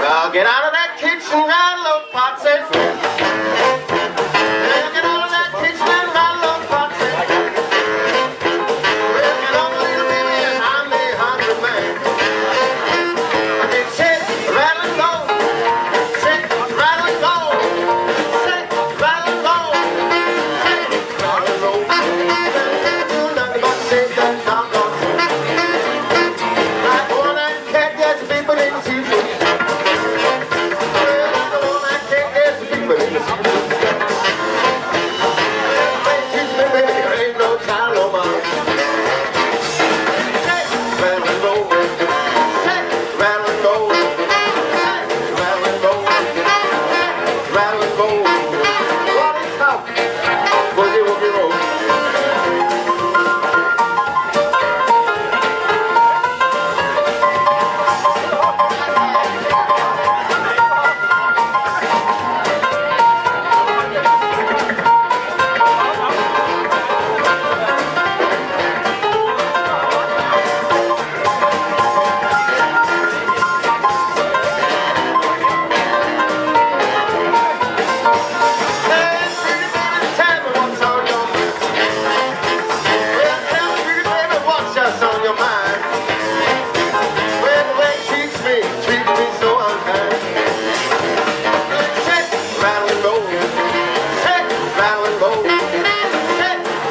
Well, get out of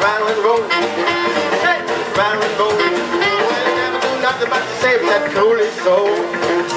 round and roll. Hey, round and roll. Well, never do nothing but to save that coolie soul.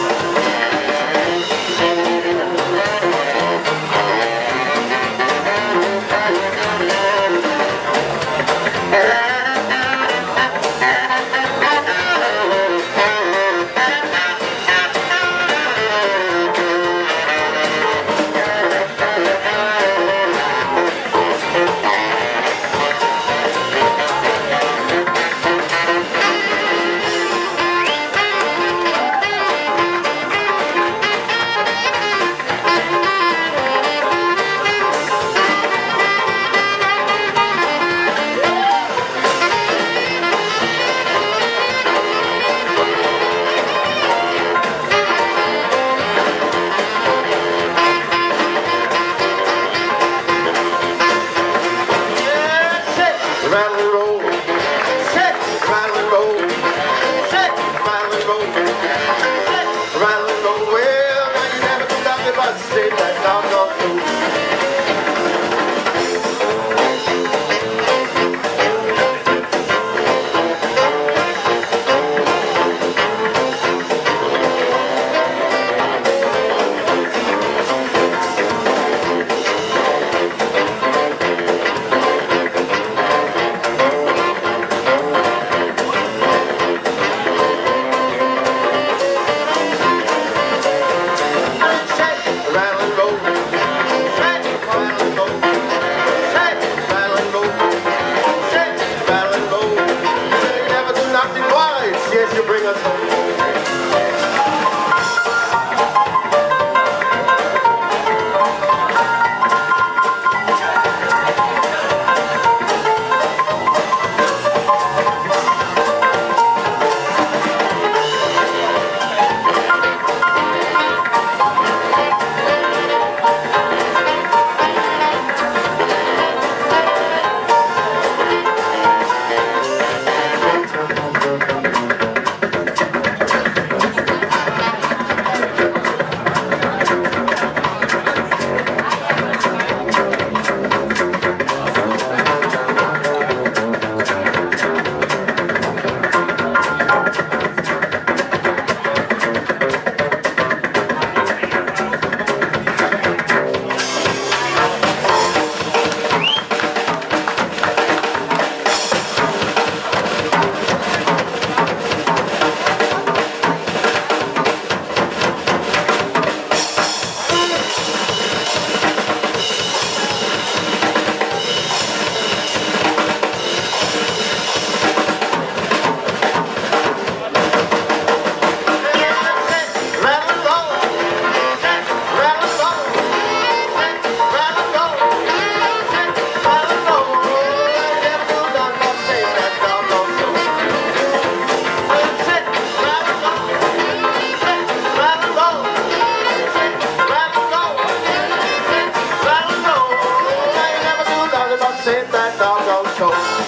Thank you. let all go. so